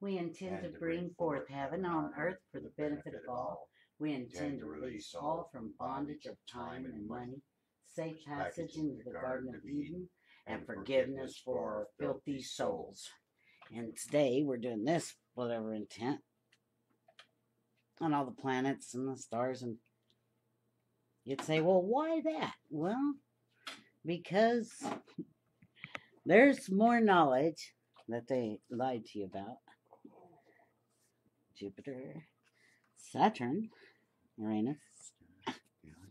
We intend to bring forth heaven on earth for the benefit of all. We intend to release all from bondage of time and money, safe passage into the Garden of Eden, and forgiveness for our filthy souls. And today we're doing this, whatever intent, on all the planets and the stars. And you'd say, well, why that? Well, because there's more knowledge that they lied to you about. Jupiter, Saturn, Uranus,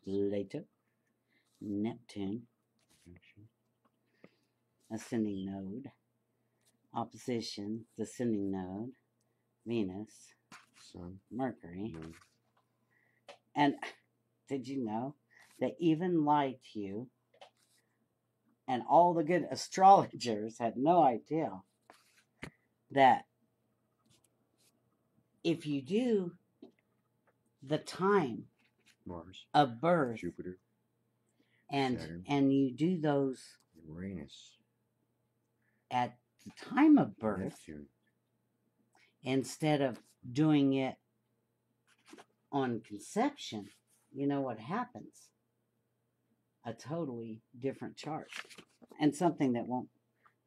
Pluto, Neptune, ascending node, opposition, descending node, Venus, Sun, Mercury. Moon. And did you know they even lied to you? And all the good astrologers had no idea that if you do the time Mars, of birth Jupiter, and Saturn. and you do those Uranus, at the time of birth Neptune. instead of doing it on conception, you know what happens? A totally different chart and something that won't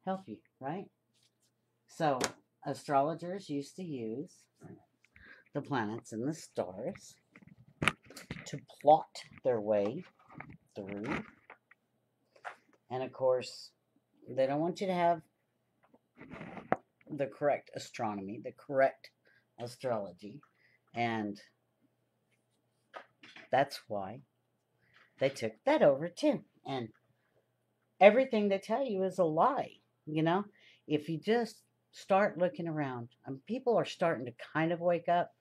help you, right? So, astrologers used to use the planets and the stars to plot their way through. And of course, they don't want you to have the correct astronomy, the correct astrology, and that's why they took that over too. And everything they tell you is a lie, you know? If you just start looking around, um, people are starting to kind of wake up.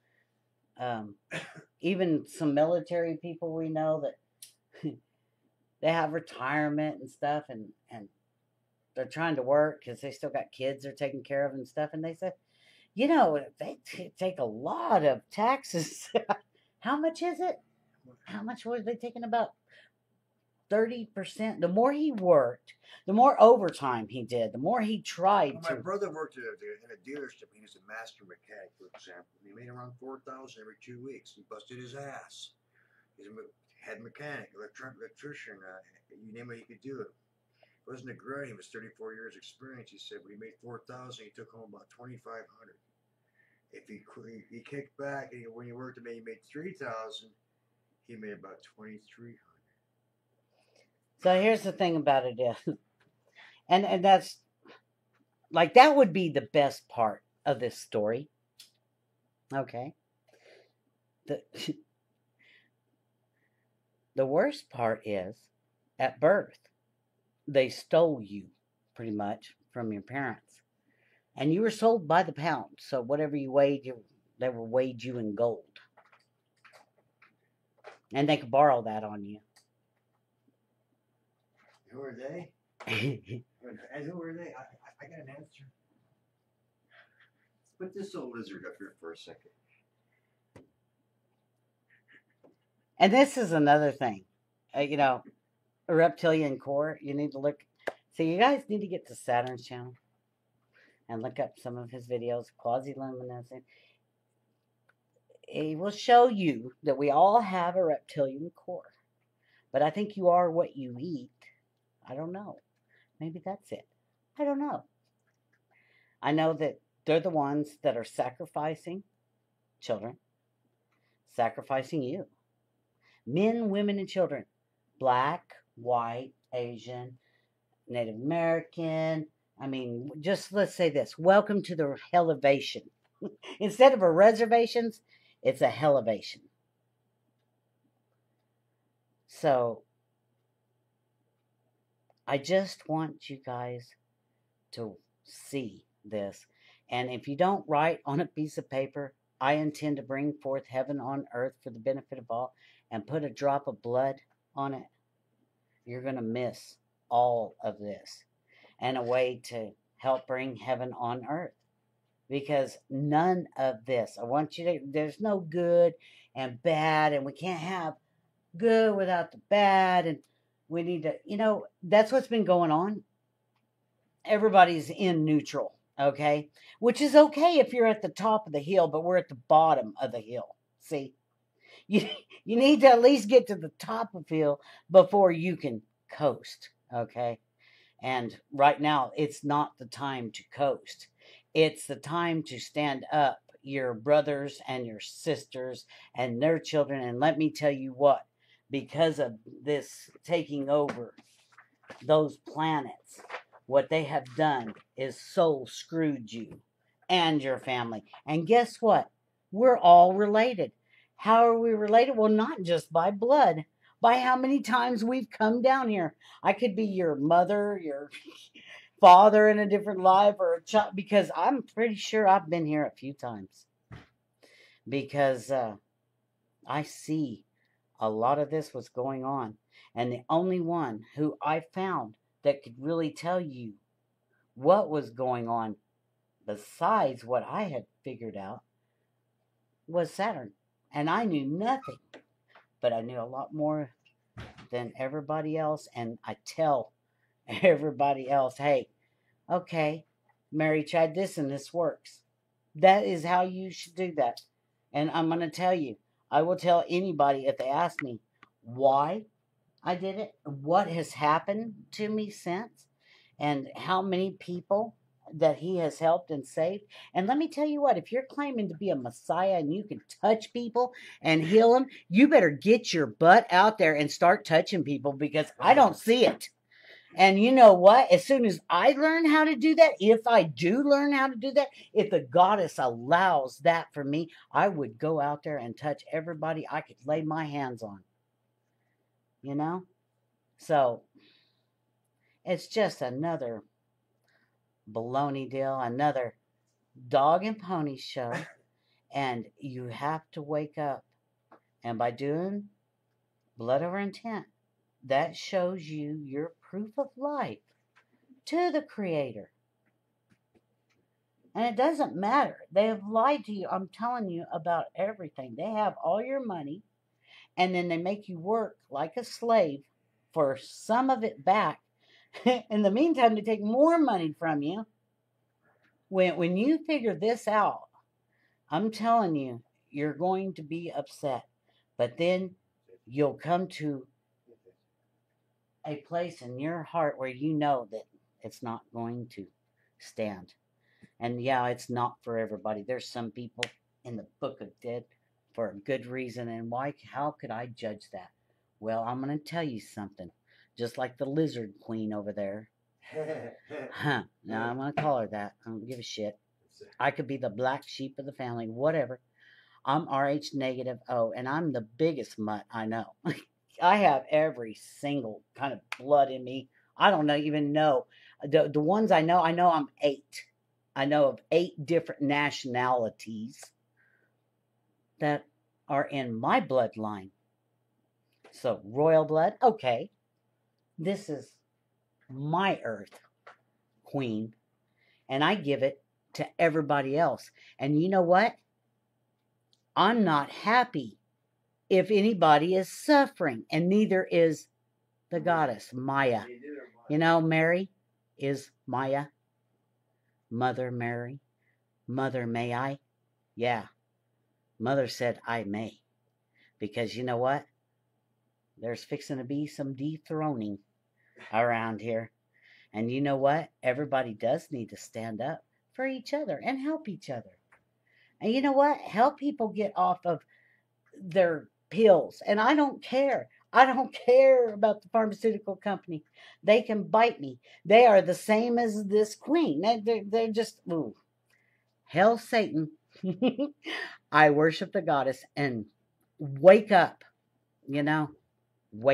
Um, even some military people we know that they have retirement and stuff, and and they're trying to work because they still got kids they're taking care of and stuff. And they said, you know, they t- take a lot of taxes. How much is it? How much was they taking about? 30%. The more he worked, the more overtime he did, the more he tried Well, my to. brother worked at a, in a dealership. He was a master mechanic, for example. He made around four thousand every two weeks. He busted his ass. He's a head mechanic, electrician. Uh, you name it, he could do it. It wasn't a grade. He was thirty-four years experience. He said, when he made four thousand, he took home about twenty-five hundred. If he he, he kicked back and he, when he worked, he made three thousand. He made about twenty-three hundred. So here's the thing about it is, and and that's like that would be the best part of this story. Okay. The the worst part is at birth they stole you pretty much from your parents. And you were sold by the pound. So whatever you weighed, you, they were weighed you in gold. And they could borrow that on you. Who are they? And who are they? I, I, I got an answer. Let's put this old lizard up here for a second. And this is another thing, uh, you know, a reptilian core. You need to look. So you guys need to get to Saturn's channel and look up some of his videos, quasi-luminescent. He will show you that we all have a reptilian core, but I think you are what you eat. I don't know. Maybe that's it. I don't know. I know that they're the ones that are sacrificing children, sacrificing you men, women, and children black, white, Asian, Native American. I mean, just let's say this welcome to the elevation. Instead of a reservations, it's a elevation. So, I just want you guys to see this. And if you don't write on a piece of paper, I intend to bring forth heaven on earth for the benefit of all and put a drop of blood on it, you're going to miss all of this and a way to help bring heaven on earth. Because none of this, I want you to, there's no good and bad, and we can't have good without the bad. And we need to, you know, that's what's been going on. Everybody's in neutral Okay? Which is okay if you're at the top of the hill, but we're at the bottom of the hill. See? You you need to at least get to the top of the hill before you can coast. Okay? And right now it's not the time to coast. It's the time to stand up your brothers and your sisters and their children. And let me tell you what, because of this taking over those planets, what they have done is so screwed you and your family. And guess what? We're all related. How are we related? Well, not just by blood, by how many times we've come down here. I could be your mother, your father in a different life, or a child, because I'm pretty sure I've been here a few times. Because uh, I see a lot of this was going on. And the only one who I found that could really tell you what was going on besides what I had figured out was Saturn. And I knew nothing, but I knew a lot more than everybody else. And I tell everybody else, hey, okay, Mary tried this and this works. That is how you should do that. And I'm going to tell you, I will tell anybody if they ask me why I did it, what has happened to me since, and how many people that he has helped and saved. And let me tell you what, if you're claiming to be a Messiah and you can touch people and heal them, you better get your butt out there and start touching people because I don't see it. And you know what? As soon as I learn how to do that, if I do learn how to do that, if the goddess allows that for me, I would go out there and touch everybody I could lay my hands on. You know? So it's just another baloney deal, another dog and pony show. And you have to wake up. And by doing blood over intent, that shows you your proof of life to the Creator. And it doesn't matter. They have lied to you. I'm telling you about everything. They have all your money, and then they make you work like a slave for some of it back. In the meantime, they take more money from you. When, when you figure this out, I'm telling you, you're going to be upset. But then you'll come to a place in your heart where you know that it's not going to stand. And yeah, it's not for everybody. There's some people in the book of dead for a good reason. And why? How could I judge that? Well, I'm going to tell you something. Just like the lizard queen over there. Huh. Now I'm going to call her that. I don't give a shit. I could be the black sheep of the family, whatever. I'm RH negative O, and I'm the biggest mutt I know. I have every single kind of blood in me. I don't know, even know. The, the ones I know, I know I'm eight. I know of eight different nationalities that are in my bloodline. So, royal blood, okay. This is my earth, queen, and I give it to everybody else. And you know what? I'm not happy if anybody is suffering, and neither is the goddess Maya. You know, Mary is Maya. Mother Mary. Mother, may I? Yeah. Mother said, I may. Because you know what? There's fixing to be some dethroning around here. And you know what? Everybody does need to stand up for each other and help each other. And you know what? Help people get off of their pills. And I don't care. I don't care about the pharmaceutical company. They can bite me. They are the same as this queen. They're, they're just, ooh. Hell, Satan. I worship the goddess and wake up, you know, wake